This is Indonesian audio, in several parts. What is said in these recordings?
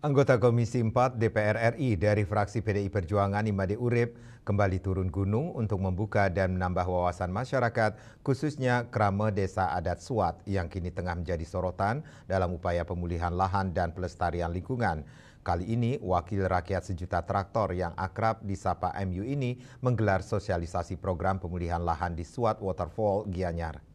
Anggota Komisi 4 DPR RI dari fraksi PDI Perjuangan Imade Urip kembali turun gunung untuk membuka dan menambah wawasan masyarakat khususnya krama desa adat Suat yang kini tengah menjadi sorotan dalam upaya pemulihan lahan dan pelestarian lingkungan. Kali ini Wakil Rakyat Sejuta Traktor yang akrab disapa MU ini menggelar sosialisasi program pemulihan lahan di Suat Waterfall Gianyar.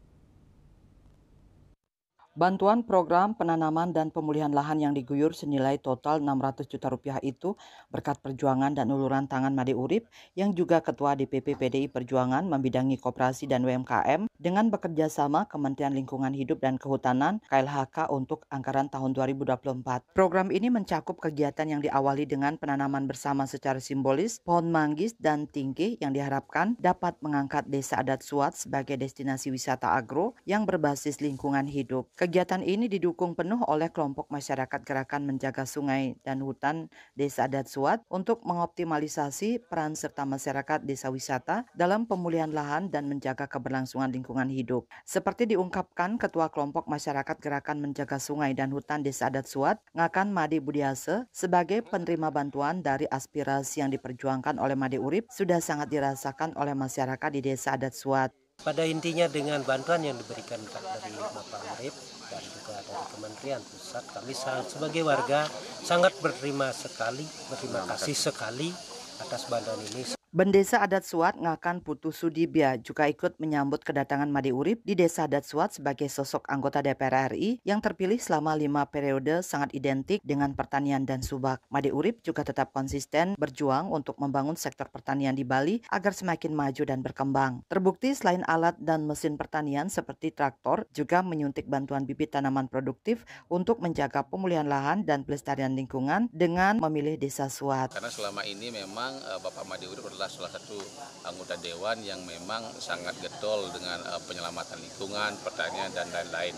Bantuan program penanaman dan pemulihan lahan yang diguyur senilai total 600 juta rupiah itu berkat perjuangan dan uluran tangan Made Urip yang juga Ketua DPP PDI Perjuangan membidangi koperasi dan UMKM dengan bekerja sama Kementerian Lingkungan Hidup dan Kehutanan KLHK untuk anggaran tahun 2024. Program ini mencakup kegiatan yang diawali dengan penanaman bersama secara simbolis pohon manggis dan tinggi yang diharapkan dapat mengangkat desa adat Suat sebagai destinasi wisata agro yang berbasis lingkungan hidup. Kegiatan ini didukung penuh oleh kelompok masyarakat gerakan menjaga sungai dan hutan Desa Adat Suat untuk mengoptimalisasi peran serta masyarakat desa wisata dalam pemulihan lahan dan menjaga keberlangsungan lingkungan hidup. Seperti diungkapkan Ketua Kelompok Masyarakat Gerakan Menjaga Sungai dan Hutan Desa Adat Suat, Ngakan Made Budiase, sebagai penerima bantuan dari aspirasi yang diperjuangkan oleh Made Urip sudah sangat dirasakan oleh masyarakat di Desa Adat Suat. Pada intinya dengan bantuan yang diberikan dari Bapak Arif dan juga dari Kementerian Pusat, kami sebagai warga sangat berterima sekali, berterima kasih sekali atas bantuan ini. Bendesa Adat Suat Ngakan Putu Sudibya juga ikut menyambut kedatangan Made Urip di Desa Adat Suat sebagai sosok anggota DPR RI yang terpilih selama lima periode sangat identik dengan pertanian dan subak. Made Urip juga tetap konsisten berjuang untuk membangun sektor pertanian di Bali agar semakin maju dan berkembang. Terbukti selain alat dan mesin pertanian seperti traktor juga menyuntik bantuan bibit tanaman produktif untuk menjaga pemulihan lahan dan pelestarian lingkungan dengan memilih Desa Suat. Karena selama ini memang uh, Bapak Made Urip adalah adalah salah satu anggota dewan yang memang sangat getol dengan uh, penyelamatan lingkungan, pertanian dan lain-lain.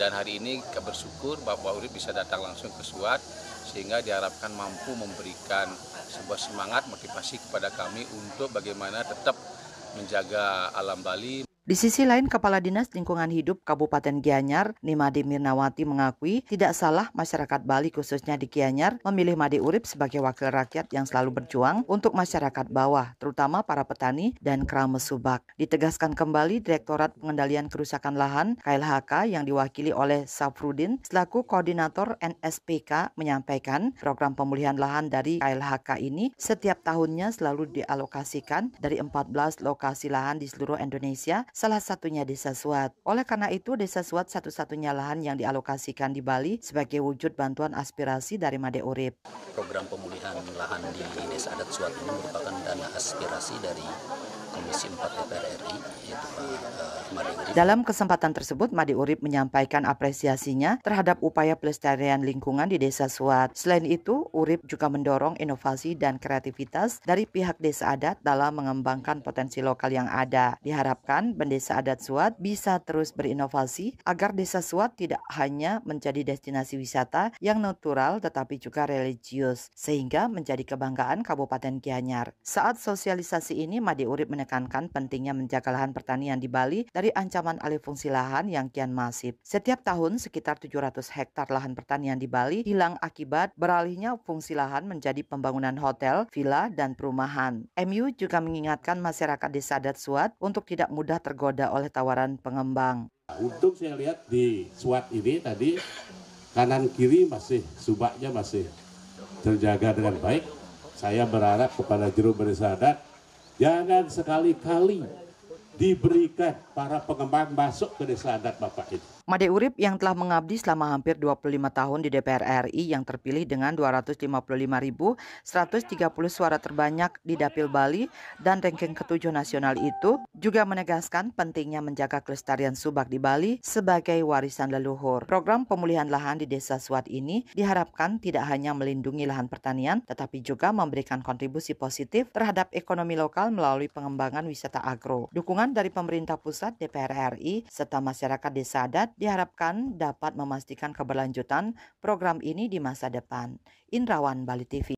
Dan hari ini bersyukur Bapak Urip bisa datang langsung ke Suat sehingga diharapkan mampu memberikan sebuah semangat motivasi kepada kami untuk bagaimana tetap menjaga alam Bali. Di sisi lain, Kepala Dinas Lingkungan Hidup Kabupaten Gianyar, Nimade Mirnawati mengakui tidak salah masyarakat Bali khususnya di Gianyar memilih Made Urip sebagai wakil rakyat yang selalu berjuang untuk masyarakat bawah, terutama para petani dan krama subak. Ditegaskan kembali Direktorat Pengendalian Kerusakan Lahan KLHK yang diwakili oleh Safrudin selaku Koordinator NSPK menyampaikan program pemulihan lahan dari KLHK ini setiap tahunnya selalu dialokasikan dari 14 lokasi lahan di seluruh Indonesia salah satunya Desa Suat. Oleh karena itu, Desa Suat satu-satunya lahan yang dialokasikan di Bali sebagai wujud bantuan aspirasi dari Made Urip. Program pemulihan lahan di Desa Adat Suat ini merupakan dana aspirasi dari Komisi 4 DPR RI, yaitu Pak Urip. Dalam kesempatan tersebut, Made Urip menyampaikan apresiasinya terhadap upaya pelestarian lingkungan di Desa Suat. Selain itu, Urip juga mendorong inovasi dan kreativitas dari pihak desa adat dalam mengembangkan potensi lokal yang ada. Diharapkan Bendesa Adat Suat bisa terus berinovasi agar Desa Suat tidak hanya menjadi destinasi wisata yang natural tetapi juga religius sehingga menjadi kebanggaan Kabupaten Gianyar. Saat sosialisasi ini Made Urip menekankan pentingnya menjaga lahan pertanian di Bali dari ancaman alih fungsi lahan yang kian masif. Setiap tahun sekitar 700 hektar lahan pertanian di Bali hilang akibat beralihnya fungsi lahan menjadi pembangunan hotel, villa, dan perumahan. MU juga mengingatkan masyarakat Desa Adat Suat untuk tidak mudah ter tergoda oleh tawaran pengembang. Untuk saya lihat di SWAT ini tadi kanan kiri masih subaknya masih terjaga dengan baik. Saya berharap kepada juru berisadat jangan sekali-kali diberikan para pengembang masuk ke desa adat Bapak itu. Made Urip yang telah mengabdi selama hampir 25 tahun di DPR RI yang terpilih dengan 255.130 suara terbanyak di Dapil Bali dan ranking ketujuh nasional itu juga menegaskan pentingnya menjaga kelestarian subak di Bali sebagai warisan leluhur. Program pemulihan lahan di Desa Suat ini diharapkan tidak hanya melindungi lahan pertanian tetapi juga memberikan kontribusi positif terhadap ekonomi lokal melalui pengembangan wisata agro. Dukungan dari pemerintah pusat, DPR RI, serta masyarakat desa adat diharapkan dapat memastikan keberlanjutan program ini di masa depan. Indrawan Bali TV.